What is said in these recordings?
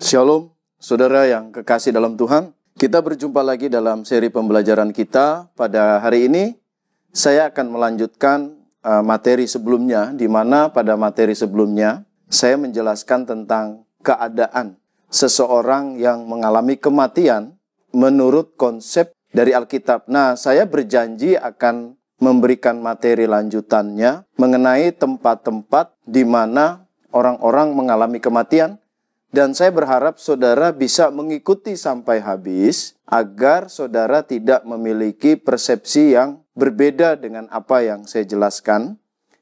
Shalom, saudara yang kekasih dalam Tuhan. Kita berjumpa lagi dalam seri pembelajaran kita. Pada hari ini, saya akan melanjutkan uh, materi sebelumnya, di mana pada materi sebelumnya saya menjelaskan tentang keadaan seseorang yang mengalami kematian menurut konsep dari Alkitab. Nah, saya berjanji akan memberikan materi lanjutannya mengenai tempat-tempat di mana orang-orang mengalami kematian dan saya berharap saudara bisa mengikuti sampai habis agar saudara tidak memiliki persepsi yang berbeda dengan apa yang saya jelaskan.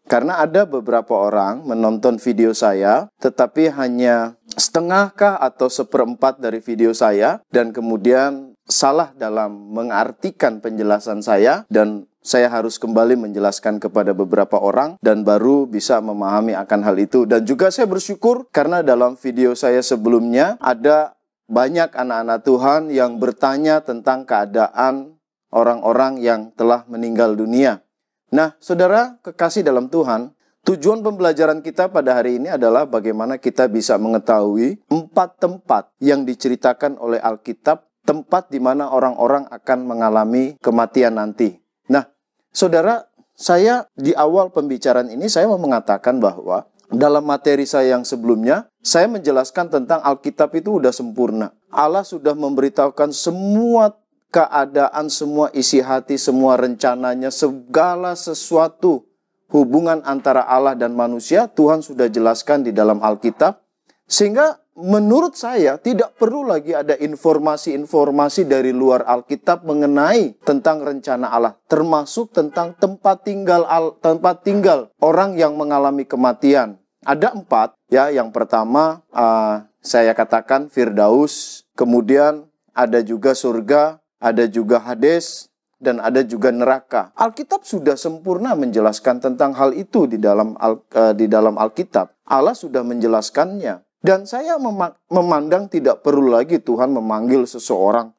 Karena ada beberapa orang menonton video saya, tetapi hanya setengahkah atau seperempat dari video saya, dan kemudian salah dalam mengartikan penjelasan saya, dan saya harus kembali menjelaskan kepada beberapa orang dan baru bisa memahami akan hal itu. Dan juga saya bersyukur karena dalam video saya sebelumnya ada banyak anak-anak Tuhan yang bertanya tentang keadaan orang-orang yang telah meninggal dunia. Nah, saudara kekasih dalam Tuhan, tujuan pembelajaran kita pada hari ini adalah bagaimana kita bisa mengetahui empat tempat yang diceritakan oleh Alkitab, tempat di mana orang-orang akan mengalami kematian nanti. Nah, Saudara, saya di awal pembicaraan ini saya mau mengatakan bahwa dalam materi saya yang sebelumnya, saya menjelaskan tentang Alkitab itu sudah sempurna. Allah sudah memberitahukan semua keadaan, semua isi hati, semua rencananya, segala sesuatu hubungan antara Allah dan manusia, Tuhan sudah jelaskan di dalam Alkitab. Sehingga menurut saya tidak perlu lagi ada informasi-informasi dari luar Alkitab mengenai tentang rencana Allah, termasuk tentang tempat tinggal tempat tinggal orang yang mengalami kematian. Ada empat, ya. Yang pertama uh, saya katakan Firdaus, kemudian ada juga surga, ada juga Hades, dan ada juga neraka. Alkitab sudah sempurna menjelaskan tentang hal itu di dalam uh, di dalam Alkitab. Allah sudah menjelaskannya. Dan saya memandang tidak perlu lagi Tuhan memanggil seseorang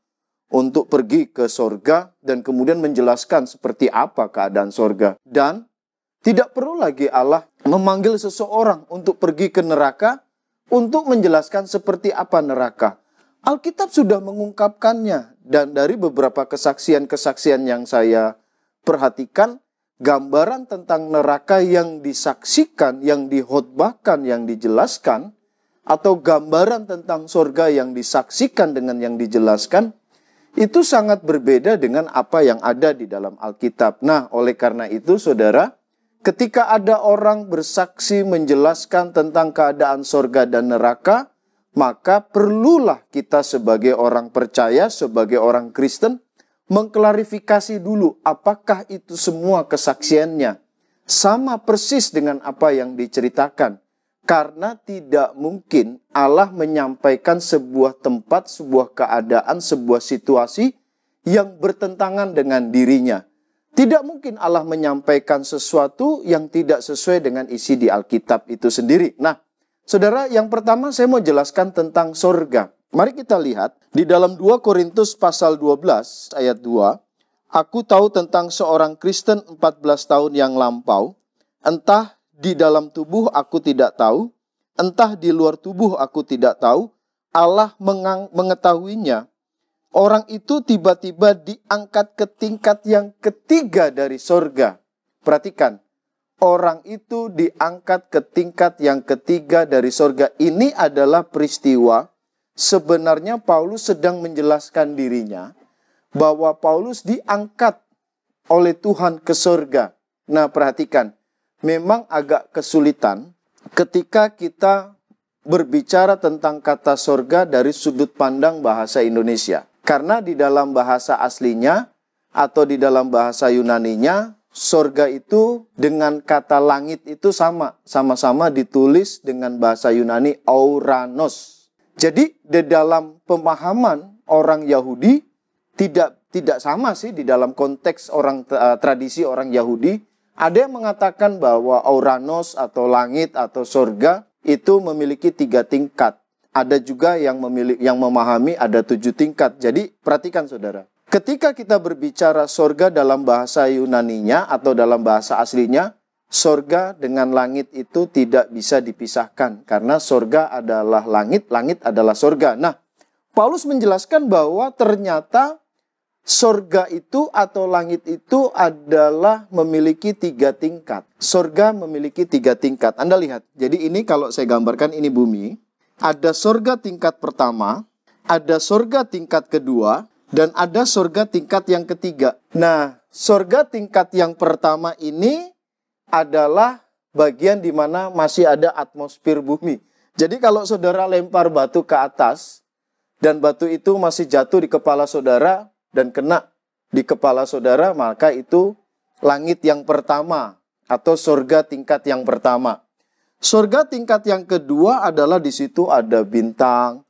untuk pergi ke sorga dan kemudian menjelaskan seperti apa keadaan sorga. Dan tidak perlu lagi Allah memanggil seseorang untuk pergi ke neraka untuk menjelaskan seperti apa neraka. Alkitab sudah mengungkapkannya dan dari beberapa kesaksian-kesaksian yang saya perhatikan, gambaran tentang neraka yang disaksikan, yang dihotbahkan, yang dijelaskan, atau gambaran tentang surga yang disaksikan dengan yang dijelaskan itu sangat berbeda dengan apa yang ada di dalam Alkitab. Nah, oleh karena itu, saudara, ketika ada orang bersaksi menjelaskan tentang keadaan surga dan neraka, maka perlulah kita sebagai orang percaya, sebagai orang Kristen, mengklarifikasi dulu apakah itu semua kesaksiannya sama persis dengan apa yang diceritakan karena tidak mungkin Allah menyampaikan sebuah tempat, sebuah keadaan, sebuah situasi yang bertentangan dengan dirinya. Tidak mungkin Allah menyampaikan sesuatu yang tidak sesuai dengan isi di Alkitab itu sendiri. Nah, saudara, yang pertama saya mau jelaskan tentang sorga. Mari kita lihat di dalam 2 Korintus pasal 12 ayat 2. Aku tahu tentang seorang Kristen 14 tahun yang lampau, entah di dalam tubuh aku tidak tahu, entah di luar tubuh aku tidak tahu, Allah mengetahuinya. Orang itu tiba-tiba diangkat ke tingkat yang ketiga dari sorga. Perhatikan, orang itu diangkat ke tingkat yang ketiga dari sorga. Ini adalah peristiwa sebenarnya Paulus sedang menjelaskan dirinya bahwa Paulus diangkat oleh Tuhan ke sorga. Nah perhatikan, memang agak kesulitan ketika kita berbicara tentang kata sorga dari sudut pandang bahasa Indonesia. Karena di dalam bahasa aslinya atau di dalam bahasa Yunaninya, sorga itu dengan kata langit itu sama. Sama-sama ditulis dengan bahasa Yunani auranos. Jadi di dalam pemahaman orang Yahudi tidak tidak sama sih di dalam konteks orang uh, tradisi orang Yahudi ada yang mengatakan bahwa Auranos atau langit atau surga itu memiliki tiga tingkat. Ada juga yang memiliki yang memahami ada tujuh tingkat. Jadi perhatikan saudara. Ketika kita berbicara surga dalam bahasa Yunaninya atau dalam bahasa aslinya, sorga dengan langit itu tidak bisa dipisahkan karena sorga adalah langit, langit adalah sorga. Nah, Paulus menjelaskan bahwa ternyata sorga itu atau langit itu adalah memiliki tiga tingkat. Sorga memiliki tiga tingkat. Anda lihat, jadi ini kalau saya gambarkan ini bumi, ada sorga tingkat pertama, ada sorga tingkat kedua, dan ada sorga tingkat yang ketiga. Nah, sorga tingkat yang pertama ini adalah bagian di mana masih ada atmosfer bumi. Jadi kalau saudara lempar batu ke atas, dan batu itu masih jatuh di kepala saudara, dan kena di kepala saudara, maka itu langit yang pertama atau surga tingkat yang pertama. Surga tingkat yang kedua adalah di situ ada bintang,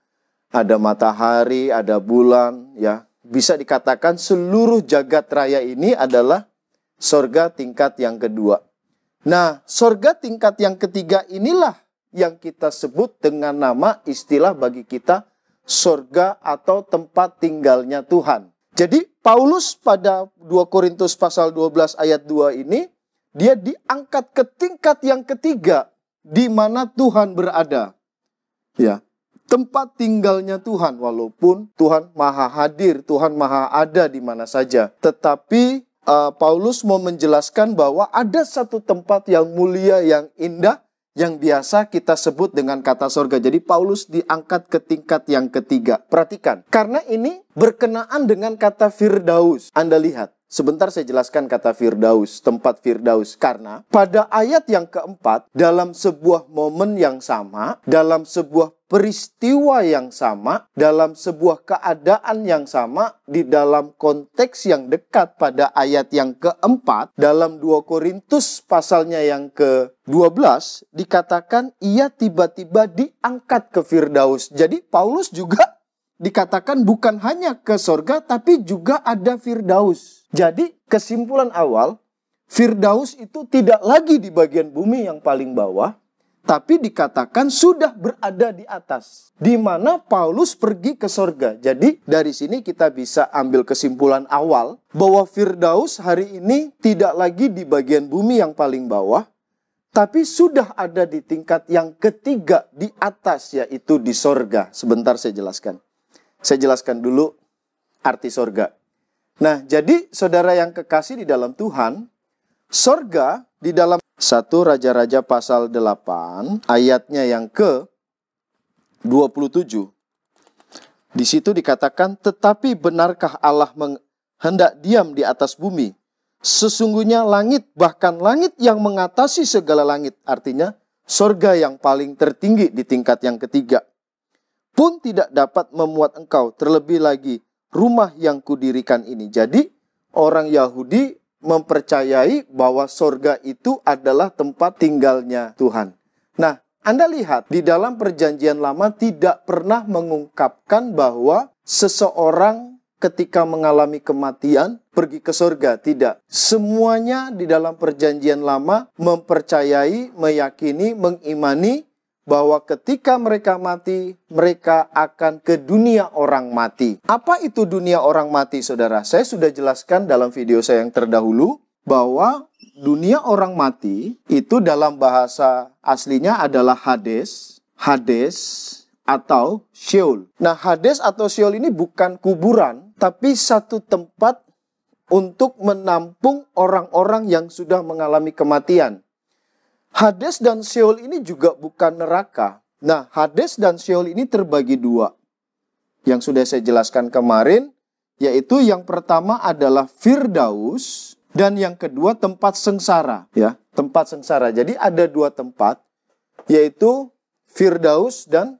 ada matahari, ada bulan, ya. Bisa dikatakan seluruh jagat raya ini adalah surga tingkat yang kedua. Nah, surga tingkat yang ketiga inilah yang kita sebut dengan nama istilah bagi kita surga atau tempat tinggalnya Tuhan. Jadi Paulus pada 2 Korintus pasal 12 ayat 2 ini dia diangkat ke tingkat yang ketiga di mana Tuhan berada. Ya, tempat tinggalnya Tuhan walaupun Tuhan Maha hadir, Tuhan Maha ada di mana saja. Tetapi uh, Paulus mau menjelaskan bahwa ada satu tempat yang mulia yang indah yang biasa kita sebut dengan kata sorga. Jadi Paulus diangkat ke tingkat yang ketiga. Perhatikan, karena ini berkenaan dengan kata Firdaus. Anda lihat, Sebentar saya jelaskan kata Firdaus, tempat Firdaus. Karena pada ayat yang keempat, dalam sebuah momen yang sama, dalam sebuah peristiwa yang sama, dalam sebuah keadaan yang sama, di dalam konteks yang dekat pada ayat yang keempat, dalam 2 Korintus pasalnya yang ke-12, dikatakan ia tiba-tiba diangkat ke Firdaus. Jadi Paulus juga dikatakan bukan hanya ke sorga, tapi juga ada Firdaus. Jadi kesimpulan awal, Firdaus itu tidak lagi di bagian bumi yang paling bawah, tapi dikatakan sudah berada di atas. Di mana Paulus pergi ke sorga. Jadi dari sini kita bisa ambil kesimpulan awal bahwa Firdaus hari ini tidak lagi di bagian bumi yang paling bawah, tapi sudah ada di tingkat yang ketiga di atas yaitu di sorga. Sebentar saya jelaskan. Saya jelaskan dulu arti sorga. Nah, jadi saudara yang kekasih di dalam Tuhan, sorga di dalam satu Raja-Raja pasal 8 ayatnya yang ke 27. Di situ dikatakan, tetapi benarkah Allah hendak diam di atas bumi? Sesungguhnya langit, bahkan langit yang mengatasi segala langit. Artinya, sorga yang paling tertinggi di tingkat yang ketiga. Pun tidak dapat memuat engkau, terlebih lagi rumah yang kudirikan ini. Jadi orang Yahudi mempercayai bahwa sorga itu adalah tempat tinggalnya Tuhan. Nah, Anda lihat di dalam perjanjian lama tidak pernah mengungkapkan bahwa seseorang ketika mengalami kematian pergi ke sorga. Tidak. Semuanya di dalam perjanjian lama mempercayai, meyakini, mengimani bahwa ketika mereka mati, mereka akan ke dunia orang mati. Apa itu dunia orang mati, saudara? Saya sudah jelaskan dalam video saya yang terdahulu bahwa dunia orang mati itu dalam bahasa aslinya adalah Hades, Hades atau Sheol. Nah, Hades atau Sheol ini bukan kuburan, tapi satu tempat untuk menampung orang-orang yang sudah mengalami kematian. Hades dan Sheol ini juga bukan neraka. Nah, Hades dan Sheol ini terbagi dua. Yang sudah saya jelaskan kemarin, yaitu yang pertama adalah Firdaus dan yang kedua tempat sengsara, ya, tempat sengsara. Jadi ada dua tempat, yaitu Firdaus dan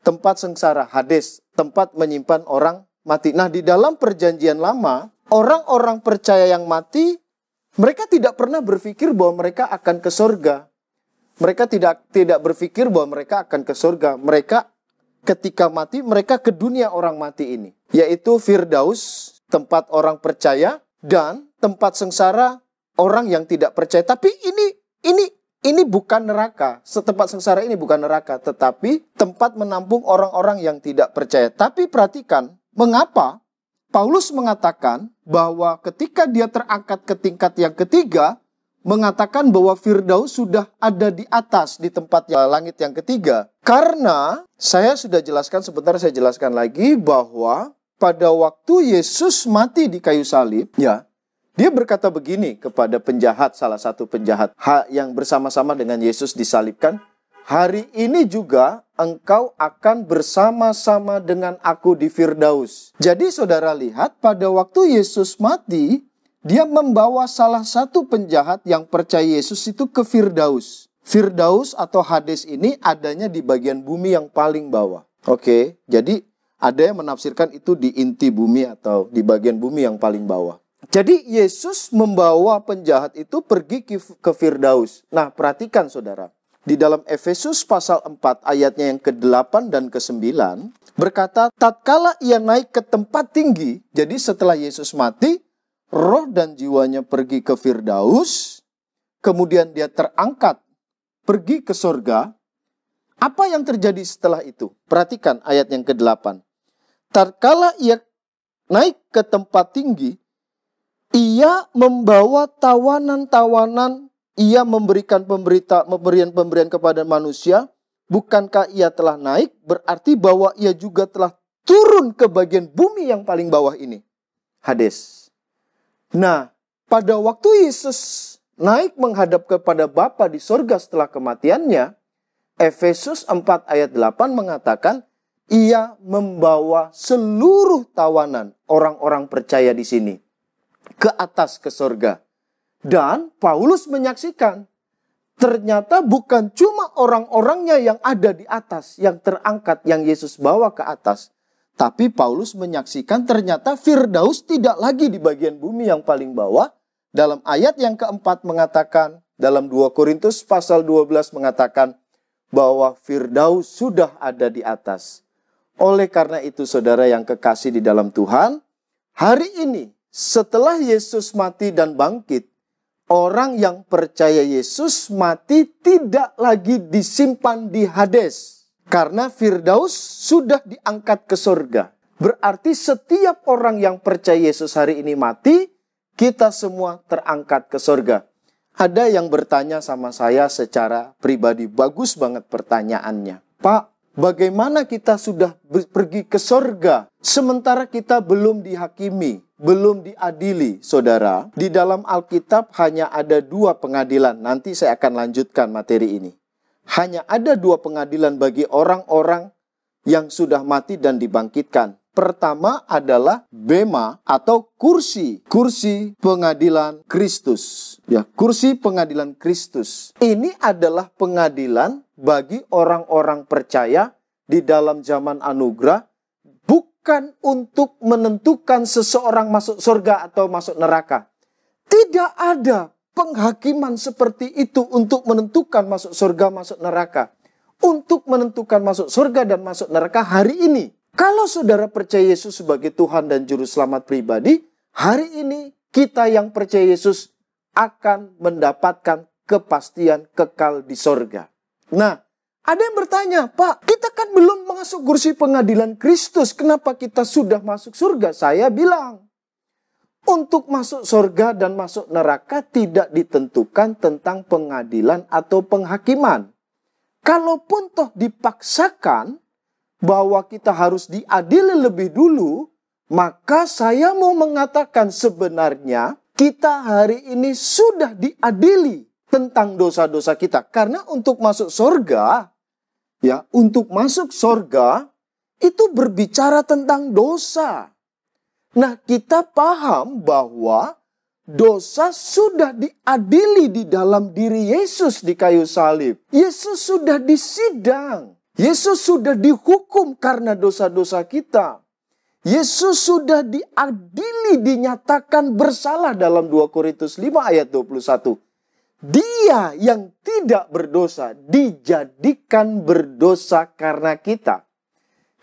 tempat sengsara, Hades, tempat menyimpan orang mati. Nah, di dalam perjanjian lama, orang-orang percaya yang mati mereka tidak pernah berpikir bahwa mereka akan ke surga. Mereka tidak tidak berpikir bahwa mereka akan ke surga. Mereka ketika mati mereka ke dunia orang mati ini, yaitu Firdaus, tempat orang percaya dan tempat sengsara orang yang tidak percaya. Tapi ini ini ini bukan neraka. Setempat sengsara ini bukan neraka, tetapi tempat menampung orang-orang yang tidak percaya. Tapi perhatikan, mengapa Paulus mengatakan bahwa ketika dia terangkat ke tingkat yang ketiga, mengatakan bahwa Firdaus sudah ada di atas di tempat yang langit yang ketiga. Karena saya sudah jelaskan sebentar saya jelaskan lagi bahwa pada waktu Yesus mati di kayu salib, ya, dia berkata begini kepada penjahat salah satu penjahat yang bersama-sama dengan Yesus disalibkan, hari ini juga engkau akan bersama-sama dengan aku di Firdaus. Jadi saudara lihat pada waktu Yesus mati, dia membawa salah satu penjahat yang percaya Yesus itu ke Firdaus. Firdaus atau Hades ini adanya di bagian bumi yang paling bawah. Oke, jadi ada yang menafsirkan itu di inti bumi atau di bagian bumi yang paling bawah. Jadi Yesus membawa penjahat itu pergi ke Firdaus. Nah, perhatikan saudara. Di dalam Efesus pasal 4 ayatnya yang ke-8 dan ke-9 berkata, tatkala ia naik ke tempat tinggi, jadi setelah Yesus mati, roh dan jiwanya pergi ke Firdaus, kemudian dia terangkat pergi ke sorga, apa yang terjadi setelah itu? Perhatikan ayat yang ke-8. Tatkala ia naik ke tempat tinggi, ia membawa tawanan-tawanan, ia memberikan pemberita, pemberian-pemberian kepada manusia. Bukankah ia telah naik? Berarti bahwa ia juga telah turun ke bagian bumi yang paling bawah ini. Hades. Nah, pada waktu Yesus naik menghadap kepada Bapa di sorga setelah kematiannya, Efesus 4 ayat 8 mengatakan, ia membawa seluruh tawanan orang-orang percaya di sini ke atas ke sorga. Dan Paulus menyaksikan, ternyata bukan cuma orang-orangnya yang ada di atas, yang terangkat, yang Yesus bawa ke atas. Tapi Paulus menyaksikan ternyata Firdaus tidak lagi di bagian bumi yang paling bawah. Dalam ayat yang keempat mengatakan, dalam 2 Korintus pasal 12 mengatakan bahwa Firdaus sudah ada di atas. Oleh karena itu saudara yang kekasih di dalam Tuhan, hari ini setelah Yesus mati dan bangkit, orang yang percaya Yesus mati tidak lagi disimpan di Hades karena Firdaus sudah diangkat ke surga. Berarti setiap orang yang percaya Yesus hari ini mati, kita semua terangkat ke surga. Ada yang bertanya sama saya secara pribadi, bagus banget pertanyaannya. Pak, bagaimana kita sudah pergi ke surga sementara kita belum dihakimi, belum diadili, saudara? Di dalam Alkitab hanya ada dua pengadilan. Nanti saya akan lanjutkan materi ini hanya ada dua pengadilan bagi orang-orang yang sudah mati dan dibangkitkan. Pertama adalah bema atau kursi, kursi pengadilan Kristus. Ya, kursi pengadilan Kristus. Ini adalah pengadilan bagi orang-orang percaya di dalam zaman anugerah bukan untuk menentukan seseorang masuk surga atau masuk neraka. Tidak ada penghakiman seperti itu untuk menentukan masuk surga, masuk neraka. Untuk menentukan masuk surga dan masuk neraka hari ini. Kalau saudara percaya Yesus sebagai Tuhan dan Juru Selamat pribadi, hari ini kita yang percaya Yesus akan mendapatkan kepastian kekal di surga. Nah, ada yang bertanya, Pak, kita kan belum masuk kursi pengadilan Kristus. Kenapa kita sudah masuk surga? Saya bilang, untuk masuk surga dan masuk neraka tidak ditentukan tentang pengadilan atau penghakiman. Kalaupun toh dipaksakan bahwa kita harus diadili lebih dulu, maka saya mau mengatakan sebenarnya kita hari ini sudah diadili tentang dosa-dosa kita. Karena untuk masuk surga, ya, untuk masuk surga itu berbicara tentang dosa. Nah, kita paham bahwa dosa sudah diadili di dalam diri Yesus di kayu salib. Yesus sudah disidang. Yesus sudah dihukum karena dosa-dosa kita. Yesus sudah diadili, dinyatakan bersalah dalam 2 Korintus 5 ayat 21. Dia yang tidak berdosa dijadikan berdosa karena kita.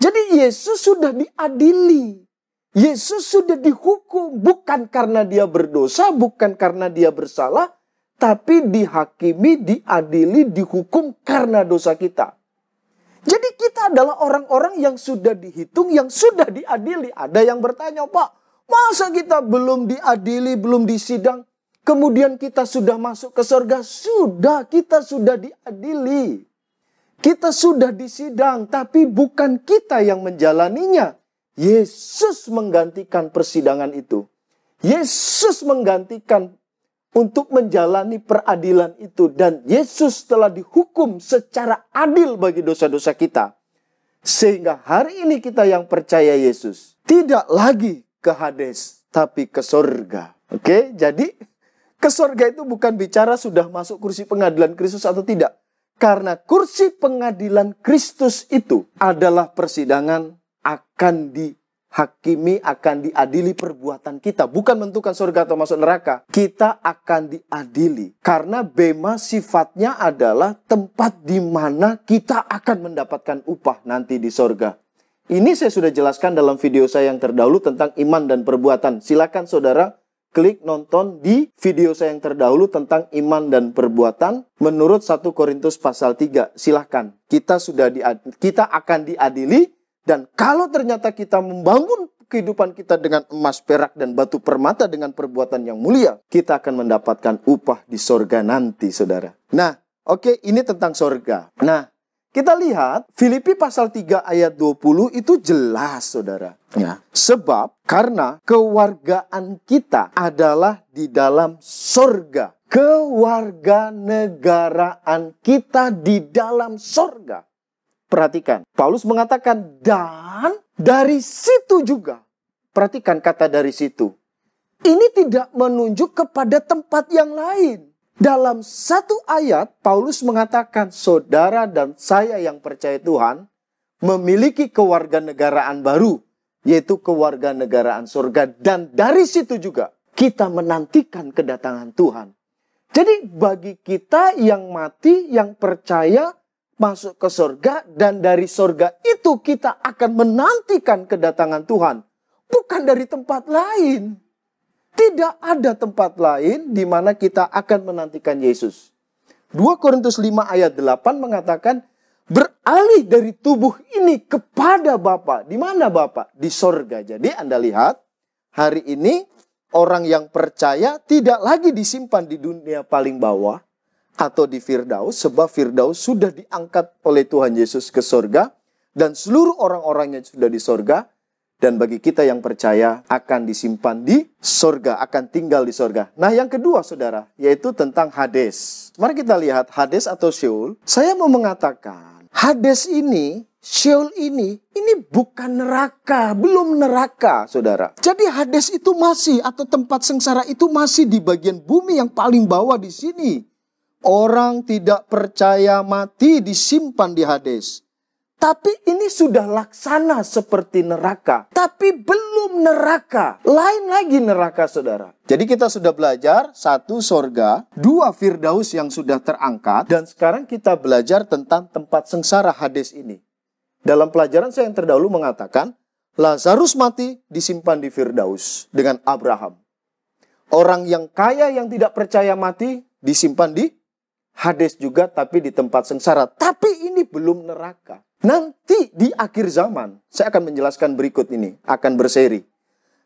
Jadi Yesus sudah diadili. Yesus sudah dihukum bukan karena dia berdosa, bukan karena dia bersalah, tapi dihakimi, diadili, dihukum karena dosa kita. Jadi kita adalah orang-orang yang sudah dihitung, yang sudah diadili. Ada yang bertanya, Pak, masa kita belum diadili, belum disidang? Kemudian kita sudah masuk ke surga, sudah kita sudah diadili. Kita sudah disidang, tapi bukan kita yang menjalaninya. Yesus menggantikan persidangan itu. Yesus menggantikan untuk menjalani peradilan itu dan Yesus telah dihukum secara adil bagi dosa-dosa kita. Sehingga hari ini kita yang percaya Yesus tidak lagi ke Hades tapi ke surga. Oke, jadi ke surga itu bukan bicara sudah masuk kursi pengadilan Kristus atau tidak. Karena kursi pengadilan Kristus itu adalah persidangan akan dihakimi, akan diadili perbuatan kita. Bukan menentukan surga atau masuk neraka. Kita akan diadili. Karena bema sifatnya adalah tempat di mana kita akan mendapatkan upah nanti di surga. Ini saya sudah jelaskan dalam video saya yang terdahulu tentang iman dan perbuatan. Silakan saudara klik nonton di video saya yang terdahulu tentang iman dan perbuatan menurut 1 Korintus pasal 3. Silahkan. Kita sudah kita akan diadili dan kalau ternyata kita membangun kehidupan kita dengan emas, perak, dan batu permata dengan perbuatan yang mulia, kita akan mendapatkan upah di sorga nanti, saudara. Nah, oke, okay, ini tentang sorga. Nah, kita lihat Filipi pasal 3 ayat 20 itu jelas saudara. Ya. Sebab karena kewargaan kita adalah di dalam sorga. Kewarganegaraan kita di dalam sorga. Perhatikan, Paulus mengatakan dan dari situ juga. Perhatikan kata dari situ. Ini tidak menunjuk kepada tempat yang lain. Dalam satu ayat, Paulus mengatakan, saudara dan saya yang percaya Tuhan memiliki kewarganegaraan baru, yaitu kewarganegaraan surga. Dan dari situ juga kita menantikan kedatangan Tuhan. Jadi bagi kita yang mati, yang percaya masuk ke surga, dan dari surga itu kita akan menantikan kedatangan Tuhan. Bukan dari tempat lain. Tidak ada tempat lain di mana kita akan menantikan Yesus. 2 Korintus 5 ayat 8 mengatakan, beralih dari tubuh ini kepada Bapa. Di mana Bapa? Di sorga. Jadi Anda lihat, hari ini orang yang percaya tidak lagi disimpan di dunia paling bawah atau di Firdaus, sebab Firdaus sudah diangkat oleh Tuhan Yesus ke sorga, dan seluruh orang-orangnya sudah di sorga, dan bagi kita yang percaya akan disimpan di sorga, akan tinggal di sorga. Nah yang kedua saudara, yaitu tentang Hades. Mari kita lihat Hades atau Sheol. Saya mau mengatakan, Hades ini, Sheol ini, ini bukan neraka, belum neraka saudara. Jadi Hades itu masih, atau tempat sengsara itu masih di bagian bumi yang paling bawah di sini. Orang tidak percaya mati disimpan di Hades. Tapi ini sudah laksana seperti neraka. Tapi belum neraka. Lain lagi neraka saudara. Jadi kita sudah belajar satu sorga, dua firdaus yang sudah terangkat. Dan sekarang kita belajar tentang tempat sengsara Hades ini. Dalam pelajaran saya yang terdahulu mengatakan, Lazarus mati disimpan di firdaus dengan Abraham. Orang yang kaya yang tidak percaya mati disimpan di Hades juga tapi di tempat sengsara. Tapi ini belum neraka. Nanti di akhir zaman, saya akan menjelaskan berikut ini, akan berseri.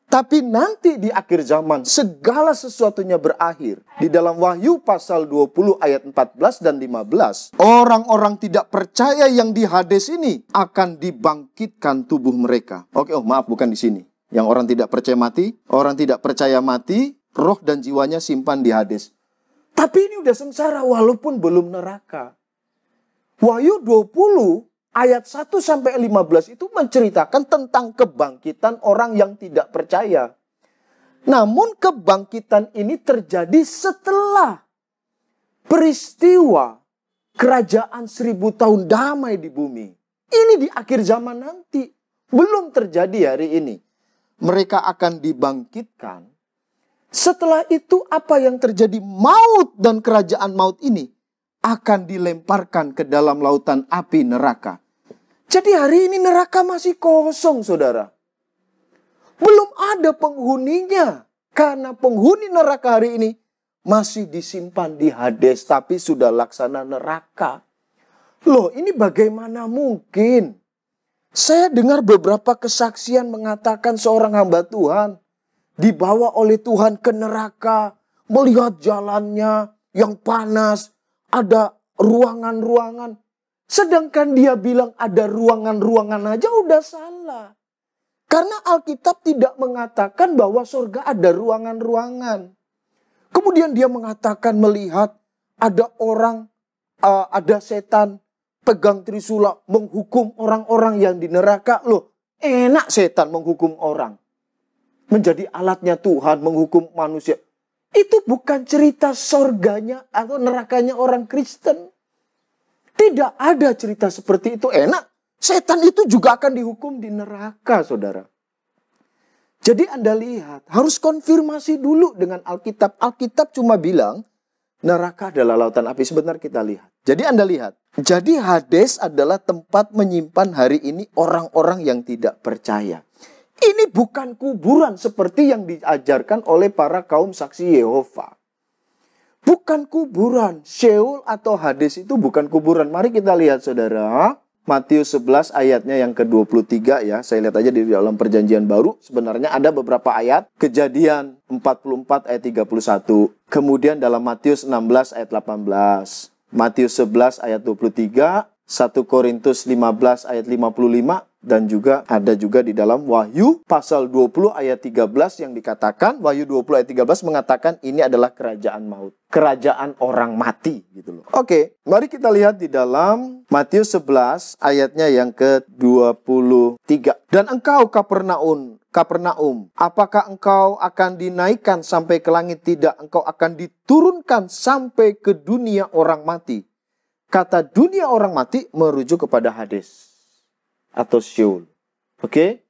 Tapi nanti di akhir zaman segala sesuatunya berakhir. Di dalam Wahyu pasal 20 ayat 14 dan 15, orang-orang tidak percaya yang di Hades ini akan dibangkitkan tubuh mereka. Oke, oh maaf bukan di sini. Yang orang tidak percaya mati, orang tidak percaya mati, roh dan jiwanya simpan di Hades. Tapi ini udah sengsara walaupun belum neraka. Wahyu 20 ayat 1 sampai 15 itu menceritakan tentang kebangkitan orang yang tidak percaya. Namun kebangkitan ini terjadi setelah peristiwa kerajaan seribu tahun damai di bumi. Ini di akhir zaman nanti. Belum terjadi hari ini. Mereka akan dibangkitkan. Setelah itu apa yang terjadi? Maut dan kerajaan maut ini akan dilemparkan ke dalam lautan api neraka. Jadi hari ini neraka masih kosong, saudara. Belum ada penghuninya. Karena penghuni neraka hari ini masih disimpan di Hades, tapi sudah laksana neraka. Loh, ini bagaimana mungkin? Saya dengar beberapa kesaksian mengatakan seorang hamba Tuhan dibawa oleh Tuhan ke neraka, melihat jalannya yang panas, ada ruangan-ruangan. Sedangkan dia bilang ada ruangan-ruangan aja udah salah. Karena Alkitab tidak mengatakan bahwa surga ada ruangan-ruangan. Kemudian dia mengatakan melihat ada orang, uh, ada setan pegang trisula menghukum orang-orang yang di neraka. Loh, enak setan menghukum orang. Menjadi alatnya Tuhan menghukum manusia. Itu bukan cerita sorganya atau nerakanya orang Kristen. Tidak ada cerita seperti itu. Enak. Setan itu juga akan dihukum di neraka, saudara. Jadi Anda lihat, harus konfirmasi dulu dengan Alkitab. Alkitab cuma bilang, neraka adalah lautan api. Sebentar kita lihat. Jadi Anda lihat, jadi Hades adalah tempat menyimpan hari ini orang-orang yang tidak percaya. Ini bukan kuburan seperti yang diajarkan oleh para kaum saksi Yehova. Bukan kuburan. Sheol atau Hades itu bukan kuburan. Mari kita lihat saudara. Matius 11 ayatnya yang ke-23 ya. Saya lihat aja di dalam perjanjian baru. Sebenarnya ada beberapa ayat. Kejadian 44 ayat 31. Kemudian dalam Matius 16 ayat 18. Matius 11 ayat 23. 1 Korintus 15 ayat 55 dan juga ada juga di dalam Wahyu pasal 20 ayat 13 yang dikatakan Wahyu 20 ayat 13 mengatakan ini adalah kerajaan maut, kerajaan orang mati gitu loh. Oke, mari kita lihat di dalam Matius 11 ayatnya yang ke-23. Dan engkau Kapernaum, Kapernaum, apakah engkau akan dinaikkan sampai ke langit tidak? Engkau akan diturunkan sampai ke dunia orang mati. Kata dunia orang mati merujuk kepada Hades atau Syul. Oke?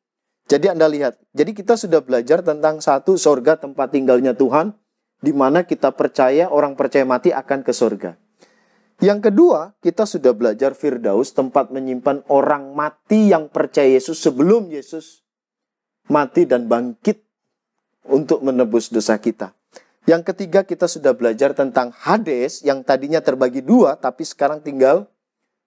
Jadi Anda lihat, jadi kita sudah belajar tentang satu sorga tempat tinggalnya Tuhan, di mana kita percaya orang percaya mati akan ke sorga. Yang kedua, kita sudah belajar Firdaus, tempat menyimpan orang mati yang percaya Yesus sebelum Yesus mati dan bangkit untuk menebus dosa kita. Yang ketiga, kita sudah belajar tentang Hades yang tadinya terbagi dua, tapi sekarang tinggal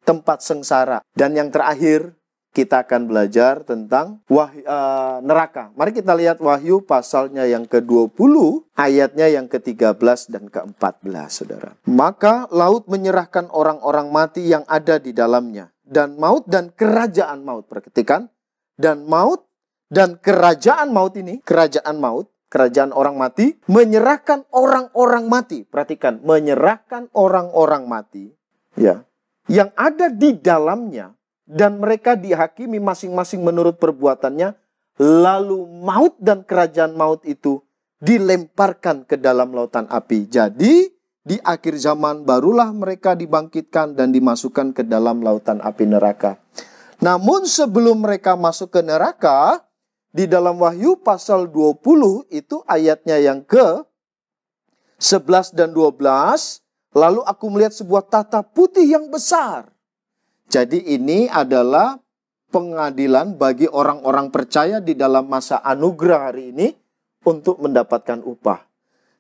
tempat sengsara. Dan yang terakhir, kita akan belajar tentang wahyu, uh, neraka. Mari kita lihat Wahyu pasalnya yang ke-20, ayatnya yang ke-13 dan ke-14, Saudara. Maka laut menyerahkan orang-orang mati yang ada di dalamnya dan maut dan kerajaan maut. Perhatikan, dan maut dan kerajaan maut ini, kerajaan maut, kerajaan orang mati menyerahkan orang-orang mati. Perhatikan, menyerahkan orang-orang mati ya yang ada di dalamnya dan mereka dihakimi masing-masing menurut perbuatannya, lalu maut dan kerajaan maut itu dilemparkan ke dalam lautan api. Jadi, di akhir zaman barulah mereka dibangkitkan dan dimasukkan ke dalam lautan api neraka. Namun sebelum mereka masuk ke neraka, di dalam Wahyu pasal 20 itu ayatnya yang ke 11 dan 12, lalu aku melihat sebuah tata putih yang besar jadi ini adalah pengadilan bagi orang-orang percaya di dalam masa anugerah hari ini untuk mendapatkan upah.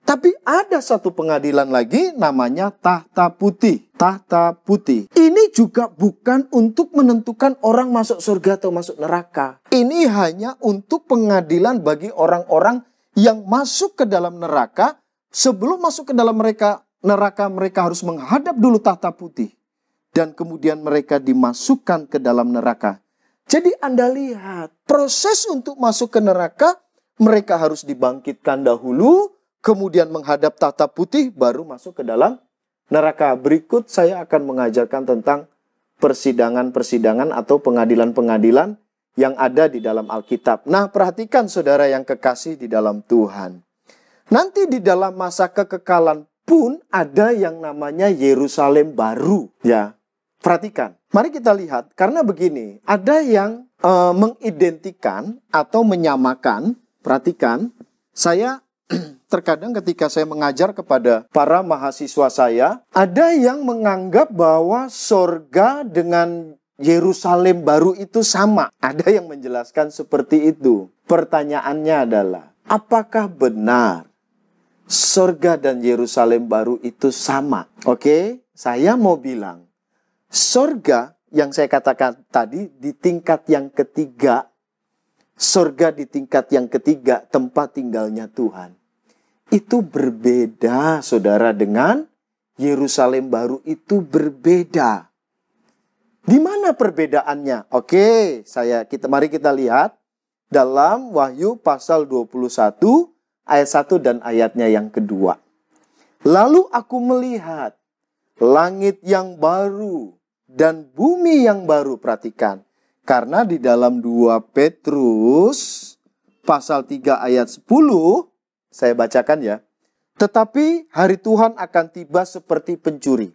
Tapi ada satu pengadilan lagi namanya tahta putih. Tahta putih. Ini juga bukan untuk menentukan orang masuk surga atau masuk neraka. Ini hanya untuk pengadilan bagi orang-orang yang masuk ke dalam neraka. Sebelum masuk ke dalam mereka neraka mereka harus menghadap dulu tahta putih dan kemudian mereka dimasukkan ke dalam neraka. Jadi Anda lihat, proses untuk masuk ke neraka, mereka harus dibangkitkan dahulu, kemudian menghadap tata putih, baru masuk ke dalam neraka. Berikut saya akan mengajarkan tentang persidangan-persidangan atau pengadilan-pengadilan yang ada di dalam Alkitab. Nah, perhatikan saudara yang kekasih di dalam Tuhan. Nanti di dalam masa kekekalan pun ada yang namanya Yerusalem baru, ya. Perhatikan, mari kita lihat karena begini, ada yang uh, mengidentikan atau menyamakan, perhatikan, saya terkadang ketika saya mengajar kepada para mahasiswa saya, ada yang menganggap bahwa sorga dengan Yerusalem baru itu sama. Ada yang menjelaskan seperti itu. Pertanyaannya adalah, apakah benar sorga dan Yerusalem baru itu sama? Oke, saya mau bilang, Sorga yang saya katakan tadi di tingkat yang ketiga, sorga di tingkat yang ketiga tempat tinggalnya Tuhan. itu berbeda, saudara, dengan Yerusalem baru itu berbeda. Di mana perbedaannya? Oke, saya kita mari kita lihat dalam Wahyu pasal 21 ayat 1 dan ayatnya yang kedua. Lalu aku melihat langit yang baru dan bumi yang baru. Perhatikan. Karena di dalam 2 Petrus pasal 3 ayat 10 saya bacakan ya. Tetapi hari Tuhan akan tiba seperti pencuri.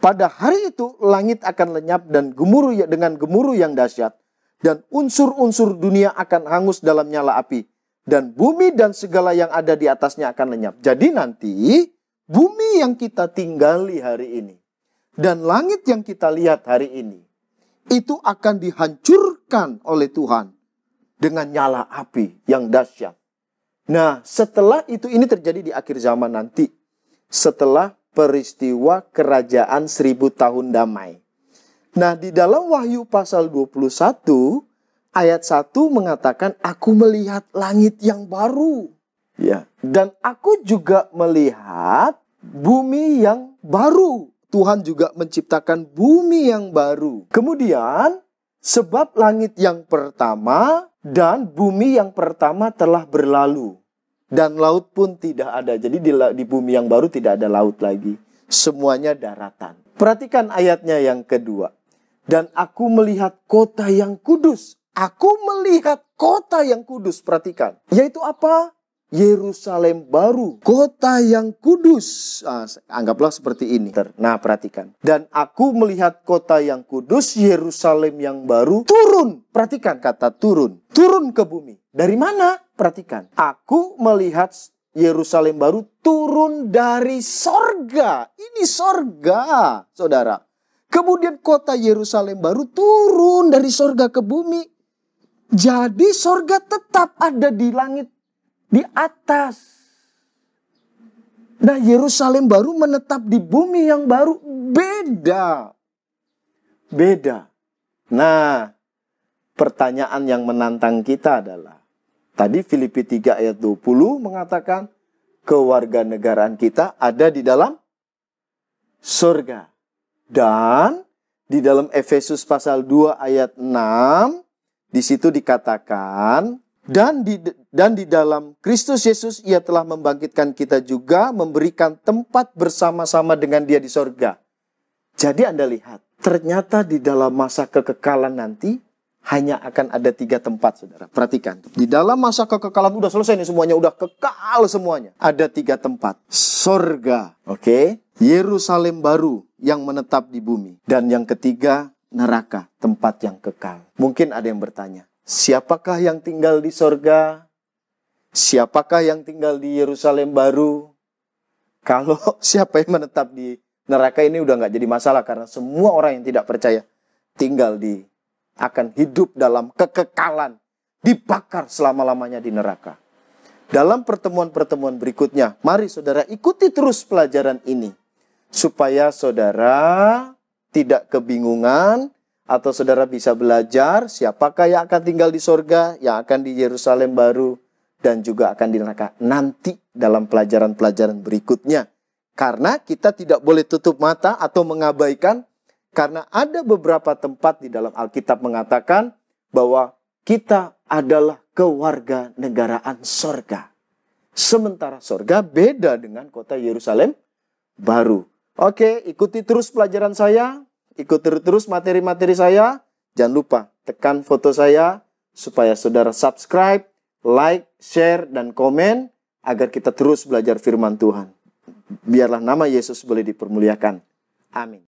Pada hari itu langit akan lenyap dan gemuruh ya, dengan gemuruh yang dahsyat dan unsur-unsur dunia akan hangus dalam nyala api dan bumi dan segala yang ada di atasnya akan lenyap. Jadi nanti bumi yang kita tinggali hari ini dan langit yang kita lihat hari ini itu akan dihancurkan oleh Tuhan dengan nyala api yang dahsyat. Nah, setelah itu ini terjadi di akhir zaman nanti. Setelah peristiwa kerajaan seribu tahun damai. Nah, di dalam Wahyu pasal 21 ayat 1 mengatakan aku melihat langit yang baru. Ya, dan aku juga melihat bumi yang baru. Tuhan juga menciptakan bumi yang baru. Kemudian, sebab langit yang pertama dan bumi yang pertama telah berlalu dan laut pun tidak ada. Jadi di, di bumi yang baru tidak ada laut lagi. Semuanya daratan. Perhatikan ayatnya yang kedua. Dan aku melihat kota yang kudus. Aku melihat kota yang kudus. Perhatikan. Yaitu apa? Yerusalem baru, kota yang kudus. Ah, anggaplah seperti ini. Nah, perhatikan. Dan aku melihat kota yang kudus, Yerusalem yang baru, turun. Perhatikan kata turun. Turun ke bumi. Dari mana? Perhatikan. Aku melihat Yerusalem baru turun dari sorga. Ini sorga, saudara. Kemudian kota Yerusalem baru turun dari sorga ke bumi. Jadi sorga tetap ada di langit di atas. Nah, Yerusalem baru menetap di bumi yang baru beda. Beda. Nah, pertanyaan yang menantang kita adalah tadi Filipi 3 ayat 20 mengatakan kewarganegaraan kita ada di dalam surga. Dan di dalam Efesus pasal 2 ayat 6 di situ dikatakan dan di dan di dalam Kristus Yesus ia telah membangkitkan kita juga memberikan tempat bersama-sama dengan dia di sorga. Jadi Anda lihat, ternyata di dalam masa kekekalan nanti hanya akan ada tiga tempat, saudara. Perhatikan, di dalam masa kekekalan udah selesai nih semuanya, udah kekal semuanya. Ada tiga tempat, sorga, oke, okay? Yerusalem baru yang menetap di bumi, dan yang ketiga neraka, tempat yang kekal. Mungkin ada yang bertanya, Siapakah yang tinggal di sorga? Siapakah yang tinggal di Yerusalem baru? Kalau siapa yang menetap di neraka ini udah nggak jadi masalah karena semua orang yang tidak percaya tinggal di akan hidup dalam kekekalan, dibakar selama-lamanya di neraka. Dalam pertemuan-pertemuan berikutnya, mari saudara ikuti terus pelajaran ini supaya saudara tidak kebingungan, atau saudara bisa belajar siapakah yang akan tinggal di sorga, yang akan di Yerusalem baru, dan juga akan di nanti dalam pelajaran-pelajaran berikutnya. Karena kita tidak boleh tutup mata atau mengabaikan, karena ada beberapa tempat di dalam Alkitab mengatakan bahwa kita adalah kewarga negaraan sorga. Sementara sorga beda dengan kota Yerusalem baru. Oke, ikuti terus pelajaran saya. Ikuti terus materi-materi saya. Jangan lupa tekan foto saya supaya saudara subscribe, like, share, dan komen agar kita terus belajar firman Tuhan. Biarlah nama Yesus boleh dipermuliakan. Amin.